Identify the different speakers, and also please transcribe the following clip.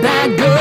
Speaker 1: bad, girl.